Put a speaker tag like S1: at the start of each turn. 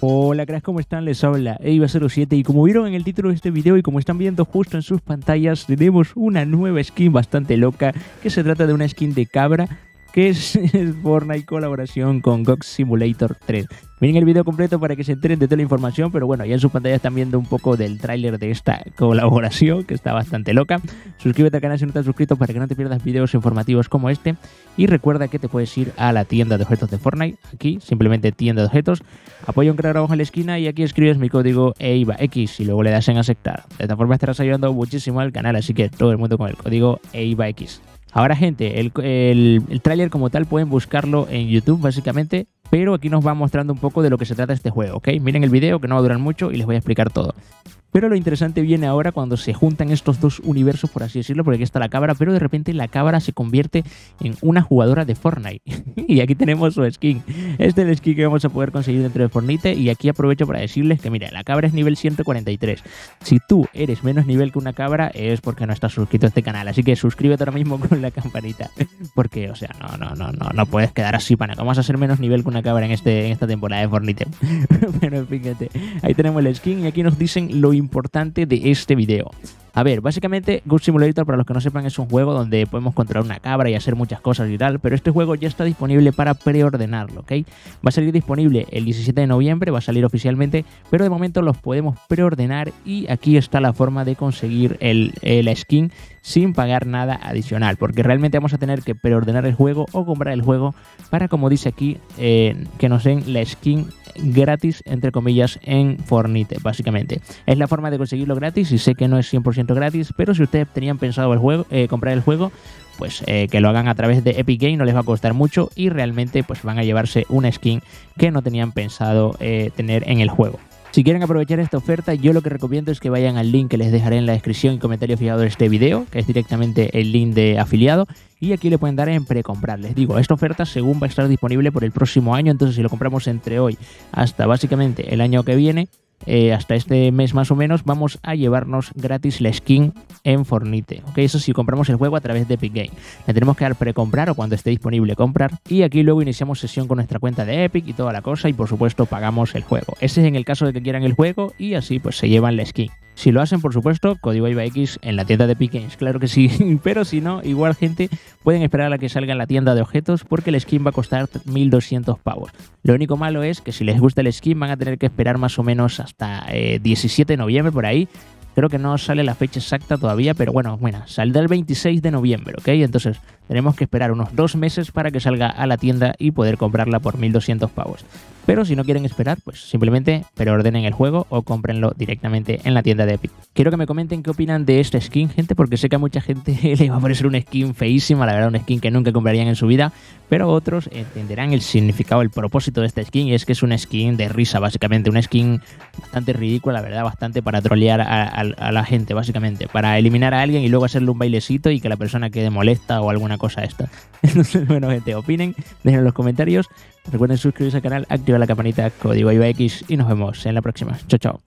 S1: Hola cracks, ¿cómo están? Les habla Eiva07 y como vieron en el título de este video y como están viendo justo en sus pantallas tenemos una nueva skin bastante loca que se trata de una skin de cabra que es Fortnite colaboración con Gox Simulator 3. Miren el video completo para que se enteren de toda la información, pero bueno, ya en su pantalla están viendo un poco del tráiler de esta colaboración, que está bastante loca. Suscríbete al canal si no estás suscrito para que no te pierdas videos informativos como este. Y recuerda que te puedes ir a la tienda de objetos de Fortnite, aquí, simplemente tienda de objetos. Apoya un creador abajo en la esquina y aquí escribes mi código EIVAX y luego le das en aceptar. De esta forma estarás ayudando muchísimo al canal, así que todo el mundo con el código EIVAX. Ahora, gente, el, el, tráiler como tal pueden buscarlo en YouTube, básicamente, pero aquí nos va mostrando un poco de lo que se trata este juego, ¿ok? Miren el video que no va a durar mucho y les voy a explicar todo. Pero lo interesante viene ahora cuando se juntan estos dos universos, por así decirlo, porque aquí está la cabra, pero de repente la cabra se convierte en una jugadora de Fortnite. y aquí tenemos su skin. Este es el skin que vamos a poder conseguir dentro de Fortnite. Y aquí aprovecho para decirles que, mira, la cabra es nivel 143. Si tú eres menos nivel que una cabra, es porque no estás suscrito a este canal. Así que suscríbete ahora mismo con la campanita. Porque, o sea, no, no, no, no, no puedes quedar así, pana. ¿Cómo vas a ser menos nivel que una cabra en, este, en esta temporada de Fortnite? pero fíjate, ahí tenemos el skin y aquí nos dicen lo importante importante de este video. A ver, básicamente Good Simulator, para los que no sepan, es un juego donde podemos controlar una cabra y hacer muchas cosas y tal, pero este juego ya está disponible para preordenarlo, ¿ok? Va a salir disponible el 17 de noviembre, va a salir oficialmente, pero de momento los podemos preordenar y aquí está la forma de conseguir el, la skin sin pagar nada adicional, porque realmente vamos a tener que preordenar el juego o comprar el juego para, como dice aquí, eh, que nos den la skin gratis, entre comillas, en Fornite, básicamente. Es la forma de conseguirlo gratis y sé que no es 100% gratis, pero si ustedes tenían pensado el juego, eh, comprar el juego, pues eh, que lo hagan a través de Epic Game no les va a costar mucho y realmente pues van a llevarse una skin que no tenían pensado tener en el juego. Si quieren aprovechar esta oferta, yo lo que recomiendo es que vayan al link que les dejaré en la descripción y comentario fijado de este video, que es directamente el link de afiliado, y aquí le pueden dar en precomprar. Les digo, esta oferta según va a estar disponible por el próximo año, entonces si lo compramos entre hoy hasta básicamente el año que viene, eh, hasta este mes más o menos, vamos a llevarnos gratis la skin en Fornite. ¿ok? Eso si compramos el juego a través de Epic Game. Le tenemos que dar precomprar o cuando esté disponible comprar. Y aquí luego iniciamos sesión con nuestra cuenta de Epic y toda la cosa. Y por supuesto pagamos el juego. Ese es en el caso de que quieran el juego y así pues se llevan la skin. Si lo hacen, por supuesto, código IVAX en la tienda de Games, claro que sí. Pero si no, igual gente, pueden esperar a que salga en la tienda de objetos porque el skin va a costar 1200 pavos. Lo único malo es que si les gusta el skin van a tener que esperar más o menos hasta 17 eh, de noviembre por ahí. Creo que no sale la fecha exacta todavía, pero bueno, bueno, saldrá el 26 de noviembre, ¿ok? Entonces tenemos que esperar unos dos meses para que salga a la tienda y poder comprarla por 1200 pavos. Pero si no quieren esperar, pues simplemente preordenen el juego o cómprenlo directamente en la tienda de Epic. Quiero que me comenten qué opinan de este skin, gente, porque sé que a mucha gente le va a parecer una skin feísima, la verdad, una skin que nunca comprarían en su vida, pero otros entenderán el significado, el propósito de esta skin, y es que es una skin de risa, básicamente, una skin bastante ridícula, la verdad, bastante para trolear a, la gente, básicamente, para eliminar a alguien y luego hacerle un bailecito y que la persona quede molesta o alguna cosa esta. Entonces, bueno, gente, opinen, dejen en los comentarios. Recuerden suscribirse al canal, activar la campanita, código IBX y nos vemos en la próxima. Chao, chao.